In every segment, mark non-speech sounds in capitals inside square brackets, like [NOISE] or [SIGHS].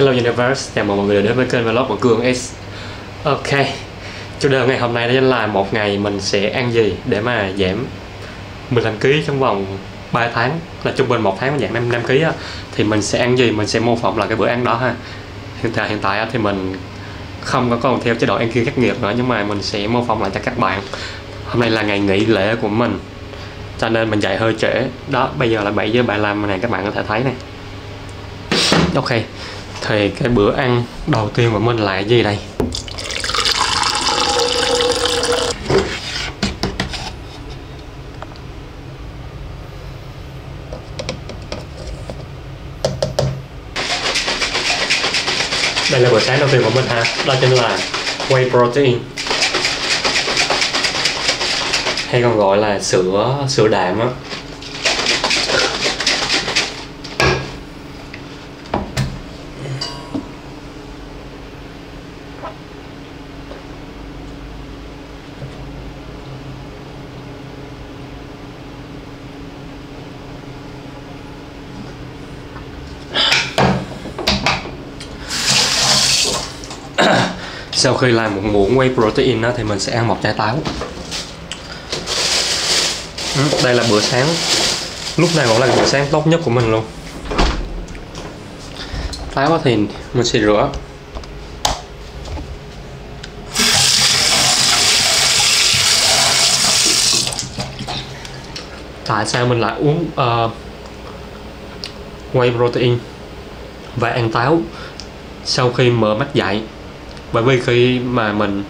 Hello Universe, chào mừng mọi người đến với kênh vlog của Cường S Ok, chủ đề ngày hôm nay đó chính là một ngày mình sẽ ăn gì để mà giảm 15 kg trong vòng 3 tháng. Là trung bình một tháng mình giảm 5 kg á thì mình sẽ ăn gì, mình sẽ mô phỏng lại cái bữa ăn đó ha. Hiện tại hiện tại thì mình không có còn theo chế độ ăn kiêng khắc nghiệt nữa nhưng mà mình sẽ mô phỏng lại cho các bạn. Hôm nay là ngày nghỉ lễ của mình cho nên mình dậy hơi trễ. Đó bây giờ là 7 giờ 35 này các bạn có thể thấy này. Ok thì cái bữa ăn đầu tiên của mình là cái gì đây? Đây là bữa sáng đầu tiên của mình ha. Đó chính là whey protein. Hay còn gọi là sữa sữa đạm á. Sau khi làm một muỗng whey protein đó, thì mình sẽ ăn một trái táo. Ừ, đây là bữa sáng. Lúc này cũng là bữa sáng tốt nhất của mình luôn. Táo thì mình sẽ rửa. Tại sao mình lại uống uh, whey protein và ăn táo sau khi mở mắt dậy? Bởi vì khi mà mình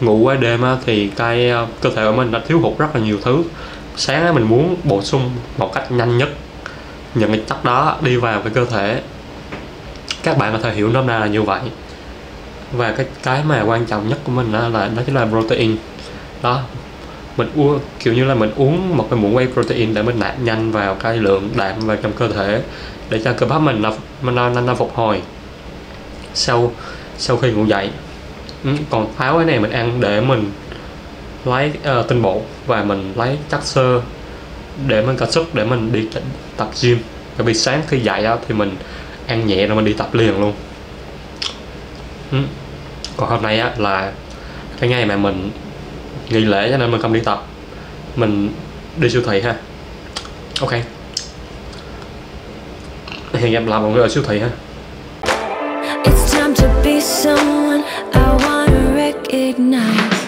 ngủ qua đêm á, thì cái ờ, cơ thể của mình đã thiếu hụt rất là nhiều thứ. Sáng á, mình muốn bổ sung một cách nhanh nhất những cái chất đó đi vào cái cơ thể. Các bạn có thể hiểu nôm na là như vậy. Và cái cái mà quan trọng nhất của mình đó là đó chính là protein. Đó mình uống kiểu như là mình uống một cái muỗng whey protein để mình nạp nhanh vào cái lượng đạm vào trong cơ thể để cho cơ bắp mình nó nó, nó, nó phục hồi. Sau sau khi ngủ dậy ừ, còn pháo cái này mình ăn để mình lấy uh, tinh bột và mình lấy chất xơ để mình có sức để mình đi tập gym. Bởi vì sáng khi dậy đó thì mình ăn nhẹ rồi mình đi tập liền luôn. Ừ. còn hôm nay á là cái ngày mà mình nghỉ lễ cho nên mình không đi tập. Mình đi siêu thị ha. Ok. Hẹn gặp lại mọi người ở siêu thị ha. Someone I wanna recognize.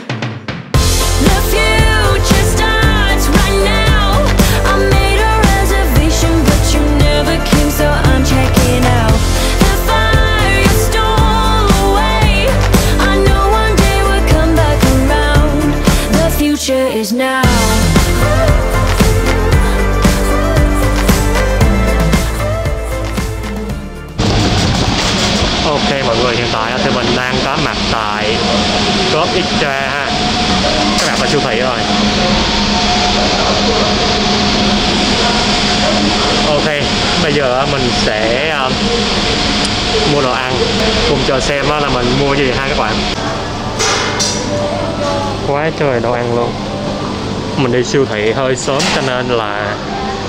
Đồ ăn. Cùng chờ xem là mình mua gì ha các bạn. Quá trời đồ ăn luôn. Mình đi siêu thị hơi sớm cho nên là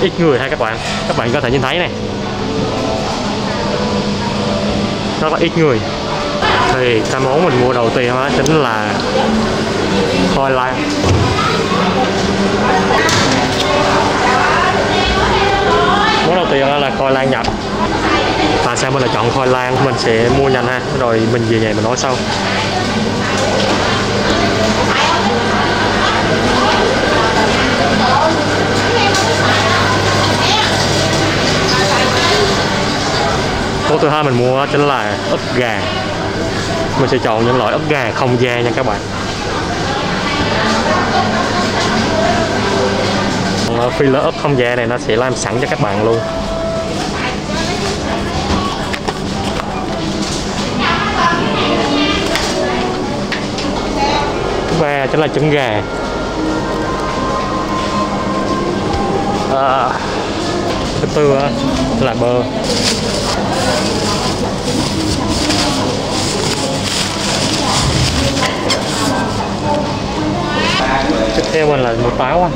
ít người ha các bạn. Các bạn có thể nhìn thấy này. Rất là ít người. Thì cái món mình mua đầu tiên đó chính là khoai lang. Món đầu tiên đó là khoai lang nhập tại sao mình lại chọn khoai lang? Mình sẽ mua nhanh ha, rồi mình về nhà mình nói sau. Món thứ hai mình mua chính là ức gà. Mình sẽ chọn những loại ức gà không da nha các bạn. Ờ, phi lỡ ức không da này nó sẽ làm sẵn cho các bạn luôn. Và chính là trứng gà. À, thứ tư là bơ. Tiếp theo mình là một táo anh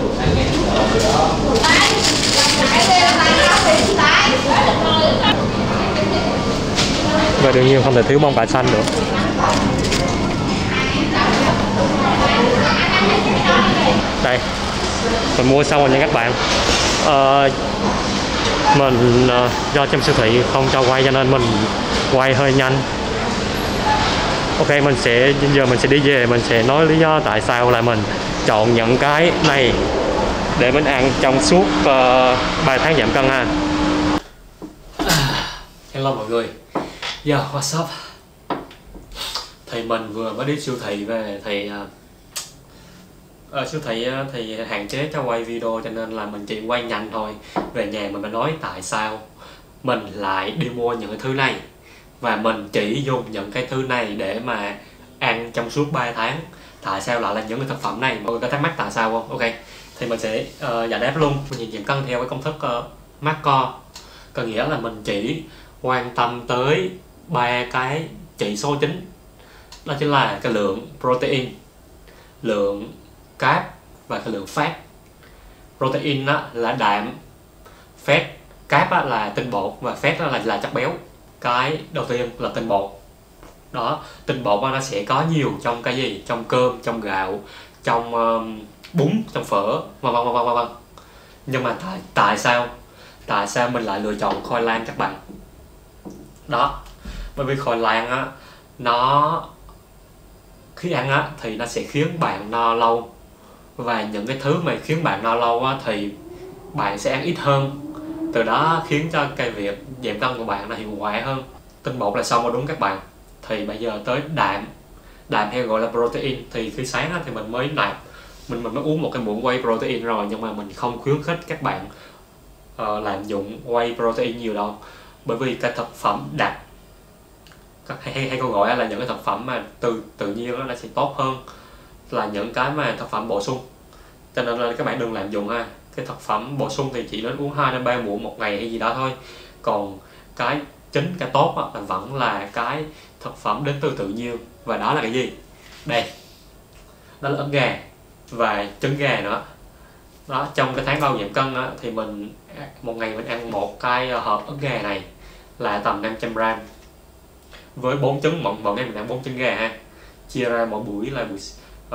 và đương nhiên không thể thiếu bông cải xanh được đây. Mình mua xong rồi nha các bạn. À, mình ờ, do trong siêu thị không cho quay cho nên mình quay hơi nhanh. Ok mình sẽ giờ mình sẽ đi về mình sẽ nói lý do tại sao là mình chọn những cái này để mình ăn trong suốt ờ, uh, 3 tháng giảm cân ha. [SIGHS] Hello mọi người. Yo, what's up? Thì mình vừa mới đi siêu thị về thì uh, ở siêu thị ờ, thì hạn chế cho quay video cho nên là mình chỉ quay nhanh thôi. Về nhà mình mới nói tại sao mình lại đi mua những cái thứ này. Và mình chỉ dùng những cái thứ này để mà ăn trong suốt 3 tháng. Tại sao lại là những cái thực phẩm này? Mọi người có thắc mắc tại sao không? Ok thì mình sẽ uh, giải đáp luôn. Mình nhìn giảm cân theo cái công thức uh, macro có nghĩa là mình chỉ quan tâm tới ba cái chỉ số chính. Đó chính là cái lượng protein lượng cáp và cái lượng fat protein á, là đạm fat cáp á, là tinh bột và fat á, là là chất béo. Cái đầu tiên là tinh bột. Đó tinh bột á, nó sẽ có nhiều trong cái gì? Trong cơm trong gạo trong um, bún trong phở vân vân vân vân vân. Nhưng mà tại tại sao? Tại sao mình lại lựa chọn khoai lang các bạn? Đó bởi vì khoai lang á nó khi ăn á thì nó sẽ khiến bạn no lâu và những cái thứ mà khiến bạn no lâu á thì bạn sẽ ăn ít hơn. Từ đó khiến cho cái việc giảm cân của bạn là hiệu quả hơn. Tinh bột là xong rồi đúng các bạn? Thì bây giờ tới đạm. Đạm hay gọi là protein. Thì khi sáng á, thì mình mới nạp. Mình mình mới uống một cái muỗng whey protein rồi nhưng mà mình không khuyến khích các bạn ờ, uh, làm dụng whey protein nhiều đâu. Bởi vì cái thực phẩm đặc hay, hay, hay còn gọi là những cái thực phẩm mà từ tự nhiên nó sẽ tốt hơn là những cái mà thực phẩm bổ sung. Cho nên là các bạn đừng làm dụng ha. Cái thực phẩm bổ sung thì chỉ nên uống 2 đến 3 muỗng một ngày hay gì đó thôi. Còn cái chính cái tốt đó, là vẫn là cái thực phẩm đến từ tự nhiên. Và đó là cái gì? Đây. Đó là ức gà và trứng gà nữa. Đó trong cái tháng bao giảm cân đó, thì mình một ngày mình ăn một cái ờ, hộp ức gà này là tầm 500 gram. Với bốn trứng mỗi, mỗi ngày mình ăn bốn trứng gà ha. Chia ra mỗi buổi là buổi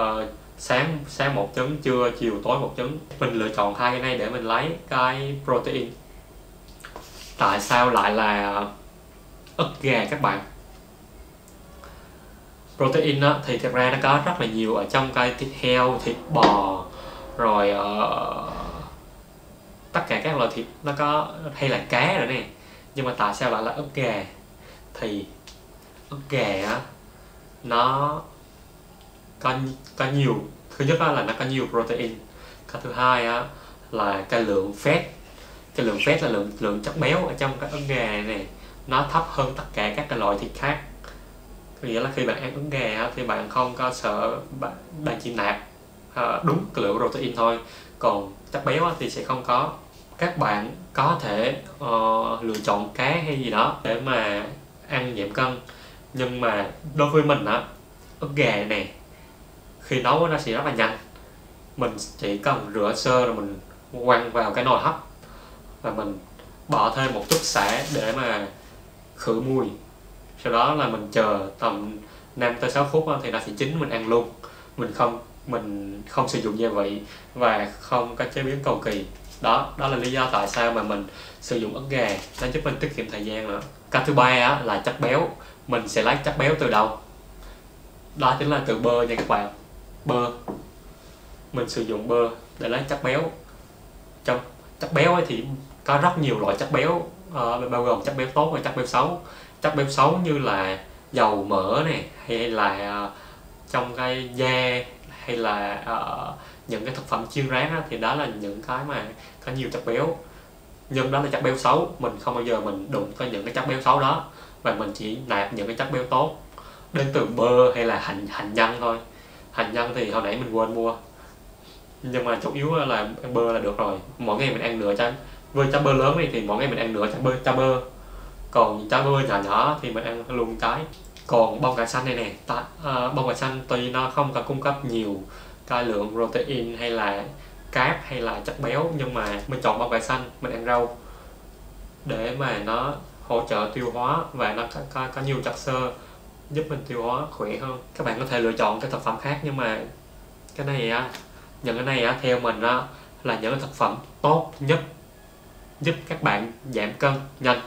uh, sáng sáng một trứng trưa chiều tối một trứng mình lựa chọn hai cái này để mình lấy cái protein. Tại sao lại là ức gà các bạn? Protein á, thì thật ra nó có rất là nhiều ở trong cái thịt heo thịt bò rồi uh, tất cả các loại thịt. Nó có hay là cá nữa nè. Nhưng mà tại sao lại là ức gà? Thì ức gà á nó có có nhiều thứ nhất là nó có nhiều protein. Cái thứ hai á là cái lượng fat. Cái lượng fat là lượng lượng chất béo ở trong cái ức gà này. Nó thấp hơn tất cả các cái loại thịt khác. Nghĩa là khi bạn ăn ức gà thì bạn không có sợ bạn, bạn chỉ nạp ờ, đúng cái lượng protein thôi. Còn chất béo thì sẽ không có. Các bạn có thể uh, lựa chọn cá hay gì đó để mà ăn giảm cân. Nhưng mà đối với mình á ức gà này khi nấu nó sẽ rất là nhanh. Mình chỉ cần rửa sơ rồi mình quăng vào cái nồi hấp. Và mình bỏ thêm một chút xả để mà khử mùi. Sau đó là mình chờ tầm 5 tới 6 phút thì nó sẽ chín mình ăn luôn. Mình không mình không sử dụng gia vị và không có chế biến cầu kỳ. Đó đó là lý do tại sao mà mình sử dụng ức gà. Nó giúp mình tiết kiệm thời gian nữa. Cái thứ ba á, là chất béo. Mình sẽ lấy chất béo từ đâu? Đó chính là từ bơ nha các bạn bơ. Mình sử dụng bơ để lấy chất béo. Trong chất béo ấy thì có rất nhiều loại chất béo uh, bao gồm chất béo tốt và chất béo xấu. Chất béo xấu như là dầu mỡ này hay là uh, trong cái da hay là uh, những cái thực phẩm chiên rán đó, thì đó là những cái mà có nhiều chất béo. Nhưng đó là chất béo xấu mình không bao giờ mình đụng tới những cái chất béo xấu đó. Và mình chỉ nạp những cái chất béo tốt đến từ bơ hay là hành hành nhân thôi hành nhân thì hồi nãy mình quên mua. Nhưng mà chủ yếu là ăn bơ là được rồi. Mỗi ngày mình ăn nửa trái với trái bơ lớn này thì mỗi ngày mình ăn nửa trái bơ trái bơ. Còn trái bơ nhỏ nhỏ thì mình ăn luôn trái còn bông cải xanh này nè ta, à, bông cải xanh tuy nó không có cung cấp nhiều cái lượng protein hay là cáp hay là chất béo nhưng mà mình chọn bông cải xanh mình ăn rau. Để mà nó hỗ trợ tiêu hóa và nó có, có, có nhiều chất xơ giúp mình tiêu hóa khỏe hơn. Các bạn có thể lựa chọn các thực phẩm khác nhưng mà cái này á những cái này á theo mình á là những cái thực phẩm tốt nhất giúp các bạn giảm cân nhanh.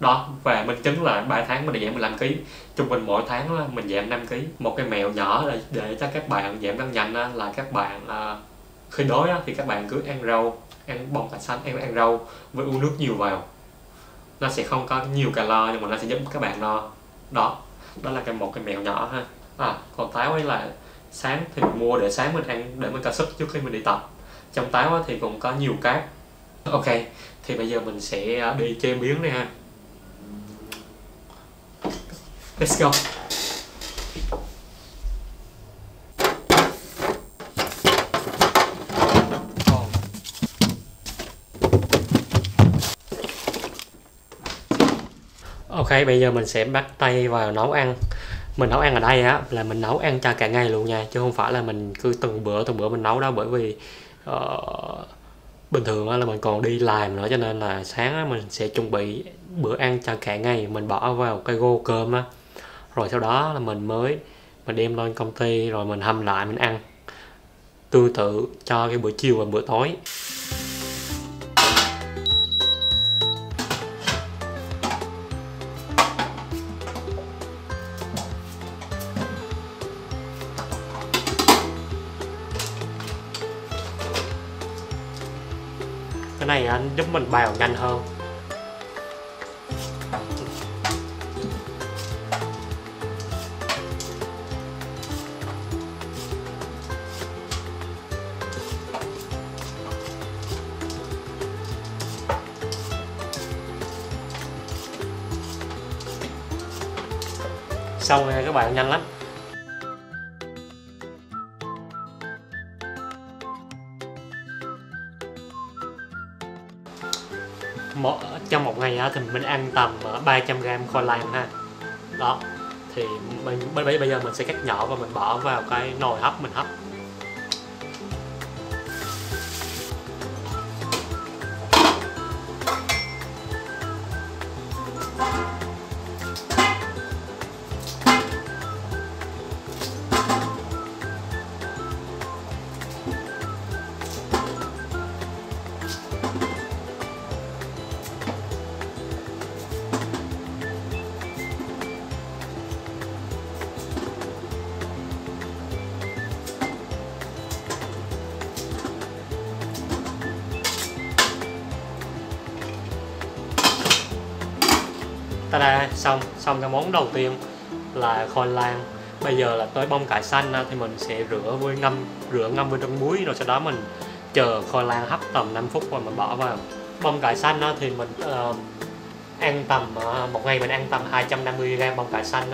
Đó và minh chứng là 3 tháng mình đã giảm 15 kg trung bình mỗi tháng là mình giảm 5 kg một cái mẹo nhỏ để, để cho các bạn giảm cân nhanh á, là các bạn à, khi đói á, thì các bạn cứ ăn rau ăn bông cải xanh ăn ăn rau với uống nước nhiều vào. Nó sẽ không có nhiều calo nhưng mà nó sẽ giúp các bạn no. Đó đó là cái một cái mẹo nhỏ ha. À còn táo ấy là sáng thì mình mua để sáng mình ăn, để mình có sức trước khi mình đi tập. Trong táo thì cũng có nhiều cát ok, thì bây giờ mình sẽ à, đi chế biến này ha. Let's go. Ok, bây giờ mình sẽ bắt tay vào nấu ăn. Mình nấu ăn ở đây á là mình nấu ăn cho cả ngày luôn nha Chứ không phải là mình cứ từng bữa từng bữa mình nấu đâu Bởi vì uh, bình thường á là mình còn đi làm nữa Cho nên là sáng á mình sẽ chuẩn bị bữa ăn cho cả ngày Mình bỏ vào cái gô cơm á. Rồi sau đó là mình mới mình đem lên công ty rồi mình hâm lại mình ăn. Tương tự cho cái bữa chiều và bữa tối. Anh giúp mình bào nhanh hơn. Xong rồi các bạn nhanh lắm. Ngày thì mình ăn tầm ờ, 300 gram khoai lang ha. Đó, thì mình bây bây bây giờ mình sẽ cắt nhỏ và mình bỏ vào cái nồi hấp, mình hấp. Ta da xong xong cái món đầu tiên là khoai lang. Bây giờ là tới bông cải xanh thì mình sẽ rửa với ngâm rửa ngâm với trong muối rồi sau đó mình chờ khoai lang hấp tầm 5 phút rồi mình bỏ vào. Bông cải xanh thì mình uh, ăn tầm uh, một ngày mình ăn tầm 250 gram bông cải xanh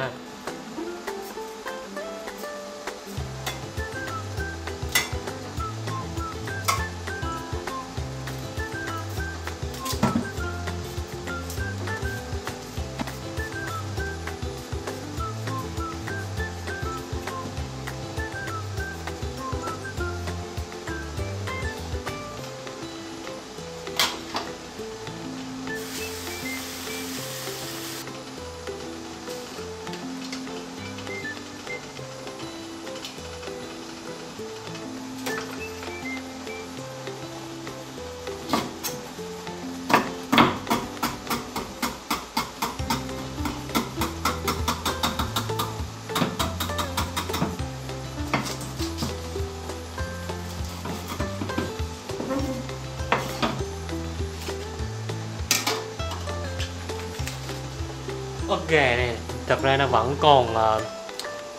gà này. Thật ra nó vẫn còn ờ, uh,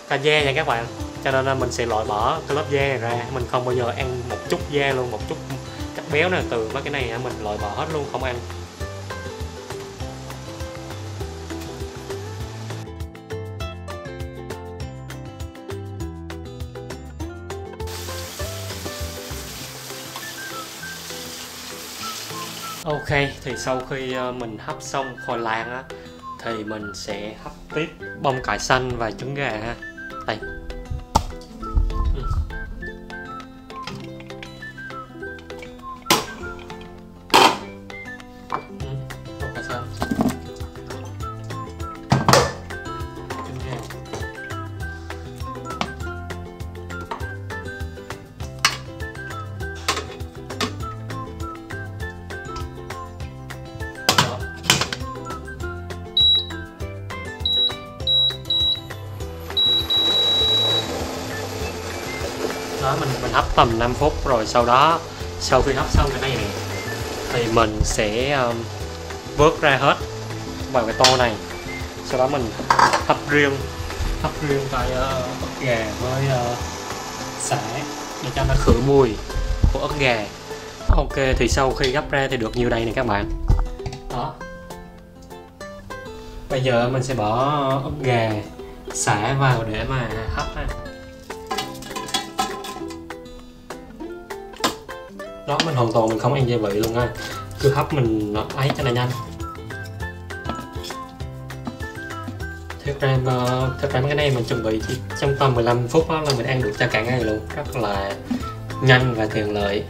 cà da nha các bạn. Cho nên là mình sẽ loại bỏ cái lớp da này ra. Mình không bao giờ ăn một chút da luôn một chút chất béo này từ mấy cái này mình loại bỏ hết luôn không ăn. Ok, thì sau khi ờ, mình hấp xong khoai lang á thì mình sẽ hấp tiếp bông cải xanh và trứng gà ha. Đây. Tầm 5 phút rồi sau đó sau khi hấp xong cái này thì mình sẽ um, vớt ra hết vào cái tô này. Sau đó mình hấp riêng hấp riêng cái ờ, uh, ức gà với uh, sả để cho nó khử mùi của ức gà. Ok thì sau khi gấp ra thì được nhiêu đây nè các bạn? Đó. Bây giờ mình sẽ bỏ ức gà xả vào để mà hấp ha. Đó mình hoàn toàn mình không ăn gia vị luôn á. Cứ hấp mình ấy cho là nhanh. Thật ra ờ, mà, thật ra mấy cái này mình chuẩn bị chỉ trong tầm 15 phút đó là mình ăn được cho cả ngày luôn. Rất là nhanh và tiện lợi.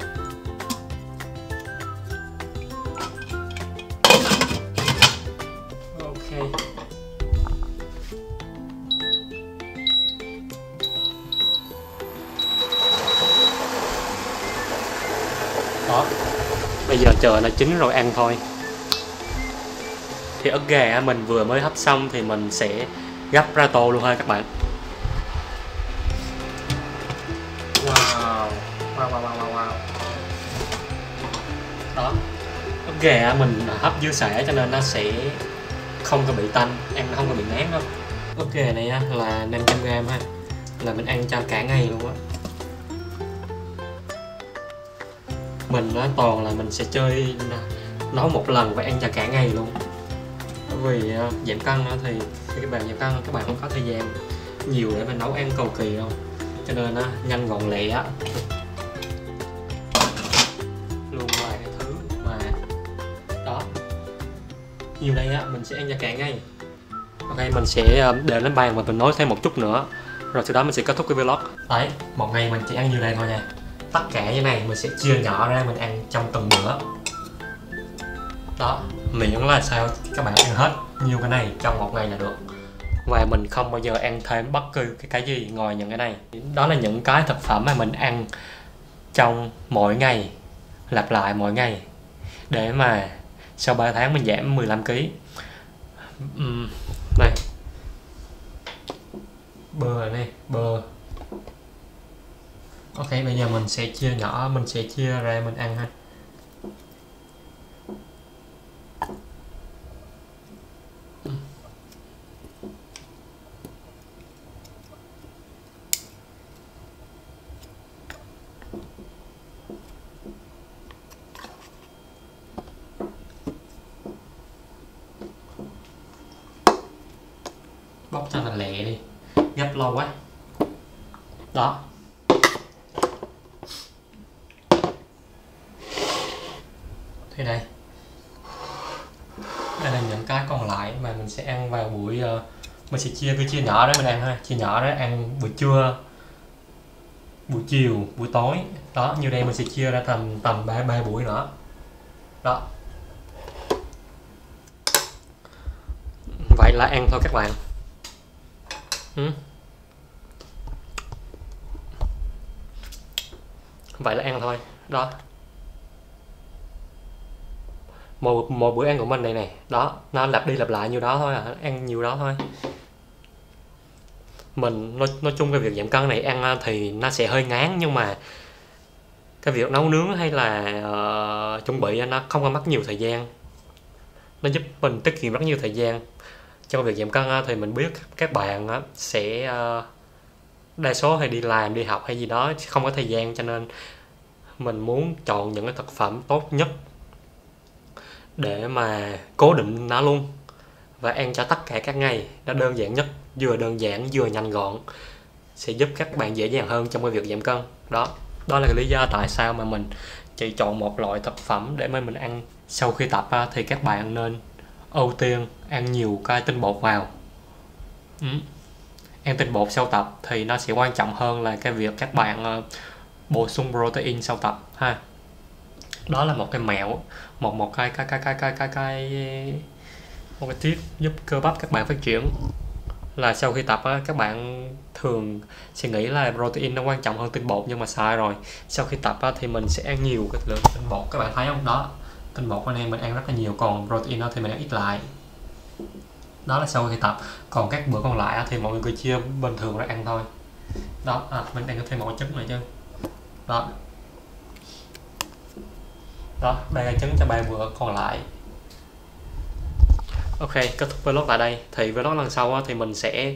Chờ nó chín rồi ăn thôi. Thì ức gà mình vừa mới hấp xong thì mình sẽ gấp ra tô luôn ha các bạn. Wow. Wow wow wow wow đó. Ức gà mình hấp dưới sả cho nên nó sẽ không có bị tanh ăn nó không có bị ngán đâu. Ức gà này á, là 500g ha. Là mình ăn cho cả ngày luôn á mình nó toàn là mình sẽ chơi nấu một lần và ăn cho cả ngày luôn. Bởi vì uh, giảm cân thì các bạn giảm cân các bạn không có thời gian nhiều để mà nấu ăn cầu kỳ đâu. Cho nên uh, nhanh gọn lẹ á. Luôn vài cái thứ mà đó. Nhiều đây á mình sẽ ăn cho cả ngày. Ok mình sẽ à, để lên bàn và mình nói thêm một chút nữa. Rồi sau đó mình sẽ kết thúc cái vlog. Đấy một ngày mình chỉ ăn nhiều đây thôi nha tất cả như này mình sẽ chia nhỏ ra mình ăn trong từng bữa. Đó miễn là sao các bạn ăn hết nhiều cái này trong một ngày là được. Và mình không bao giờ ăn thêm bất cứ cái cái gì ngoài những cái này. Đó là những cái thực phẩm mà mình ăn trong mỗi ngày lặp lại mỗi ngày. Để mà sau 3 tháng mình giảm 15 kg uhm, này. Bơ này bơ ok, bây giờ mình sẽ chia nhỏ, mình sẽ chia ra mình ăn ha. Bóc cho là lẹ đi. Gấp lâu quá. Đó. Thế đây đây là những cái còn lại mà mình sẽ ăn vào buổi uh, mình sẽ chia cái chia nhỏ đó mình ăn ha chia nhỏ đó ăn buổi trưa buổi chiều buổi tối. Đó như đây mình sẽ chia ra tầm tầm ba ba buổi nữa. Đó. Vậy là ăn thôi các bạn. Ừ. vậy là ăn thôi. Đó một một bữa ăn của mình này này đó nó lặp đi lặp lại nhiêu đó thôi à ăn nhiều đó thôi. Mình nói, nói chung cái việc giảm cân này ăn ờ, thì nó sẽ hơi ngán nhưng mà cái việc nấu nướng hay là uh, chuẩn bị nó không có mất nhiều thời gian. Nó giúp mình tiết kiệm rất nhiều thời gian. Trong việc giảm cân thì mình biết các bạn sẽ uh, đa số hay đi làm đi học hay gì đó không có thời gian cho nên mình muốn chọn những cái thực phẩm tốt nhất để mà cố định nó luôn. Và ăn cho tất cả các ngày nó đơn giản nhất, vừa đơn giản vừa nhanh gọn, sẽ giúp các bạn dễ dàng hơn trong cái việc giảm cân. Đó đó là cái lý do tại sao mà mình chỉ chọn một loại thực phẩm để mà mình ăn. Sau khi tập thì các bạn nên ưu tiên ăn nhiều cái tinh bột vào. Ừ. ăn tinh bột sau tập thì nó sẽ quan trọng hơn là cái việc các bạn ờ, bổ sung protein sau tập, ha. Đó là một cái mẹo một một cái cái cái cái cái cái cái một cái tip giúp cơ bắp các bạn phát triển. Là sau khi tập á, các bạn thường sẽ nghĩ là protein nó quan trọng hơn tinh bột nhưng mà sai rồi. Sau khi tập á, thì mình sẽ ăn nhiều cái lượng tinh bột. Các bạn thấy không? Đó tinh bột anh em mình ăn rất là nhiều còn protein thì mình ăn ít lại. Đó là sau khi tập. Còn các bữa còn lại á, thì mọi người cứ chia bình thường ra ăn thôi. Đó à, mình ăn thêm một chất này chứ. Đó đó đây là trứng cho bài vừa còn lại. Ok kết thúc vlog tại đây. Thì vlog lần sau thì mình sẽ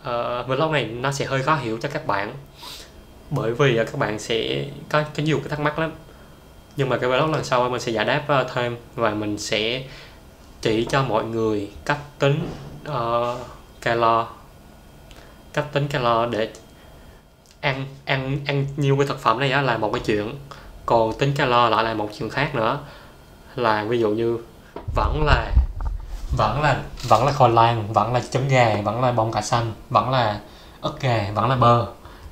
uh, vlog này nó sẽ hơi khó hiểu cho các bạn. Bởi vì ờ, các bạn sẽ có có nhiều cái thắc mắc lắm. Nhưng mà cái vlog lần sau mình sẽ giải đáp ờ, thêm và mình sẽ chỉ cho mọi người cách tính uh, calo cách tính calo để ăn ăn ăn nhiều cái thực phẩm này á là một cái chuyện còn tính calo lại là một chuyện khác nữa. Là ví dụ như vẫn là vẫn là vẫn là khoai lang vẫn là trứng gà vẫn là bông cải xanh vẫn là ức gà vẫn là bơ.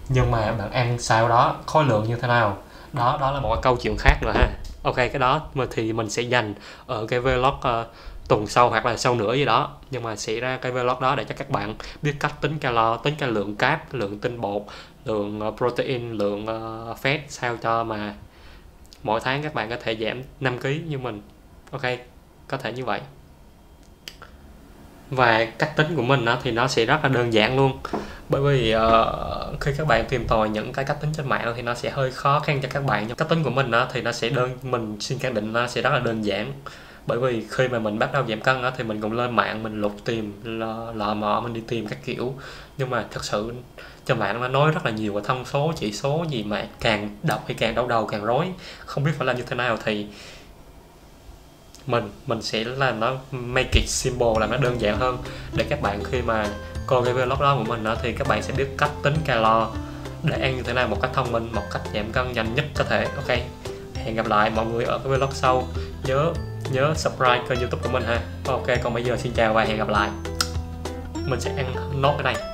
Nhưng mà bạn ăn sao đó khối lượng như thế nào? Đó đó là một câu chuyện khác nữa ha. Ok cái đó mà thì mình sẽ dành ở cái vlog uh, tuần sau hoặc là sau nữa gì đó. Nhưng mà sẽ ra cái vlog đó để cho các bạn biết cách tính calo tính cái lượng cáp lượng tinh bột lượng ờ, protein lượng uh, fat sao cho mà mỗi tháng các bạn có thể giảm 5 kg như mình. Ok có thể như vậy. Và cách tính của mình đó, thì nó sẽ rất là đơn giản luôn. Bởi vì uh, khi các bạn tìm tòi những cái cách tính trên mạng thì nó sẽ hơi khó khăn cho các bạn. Nhưng cách tính của mình đó, thì nó sẽ đơn mình xin khẳng định nó sẽ rất là đơn giản bởi vì khi mà mình bắt đầu giảm cân á thì mình cũng lên mạng mình lục tìm lò, lò mò mình đi tìm các kiểu. Nhưng mà thật sự trên mạng nó nói rất là nhiều về thông số chỉ số gì mà càng đọc thì càng đau đầu càng rối. Không biết phải làm như thế nào thì mình mình sẽ làm nó make it simple làm nó đơn giản hơn. Để các bạn khi mà coi cái vlog đó của mình đó thì các bạn sẽ biết cách tính calo để ăn như thế nào một cách thông minh một cách giảm cân nhanh nhất có thể. Ok hẹn gặp lại mọi người ở cái vlog sau. Nhớ nhớ subscribe kênh youtube của mình ha. Ok, còn bây giờ xin chào và hẹn gặp lại. Mình sẽ ăn nốt cái này.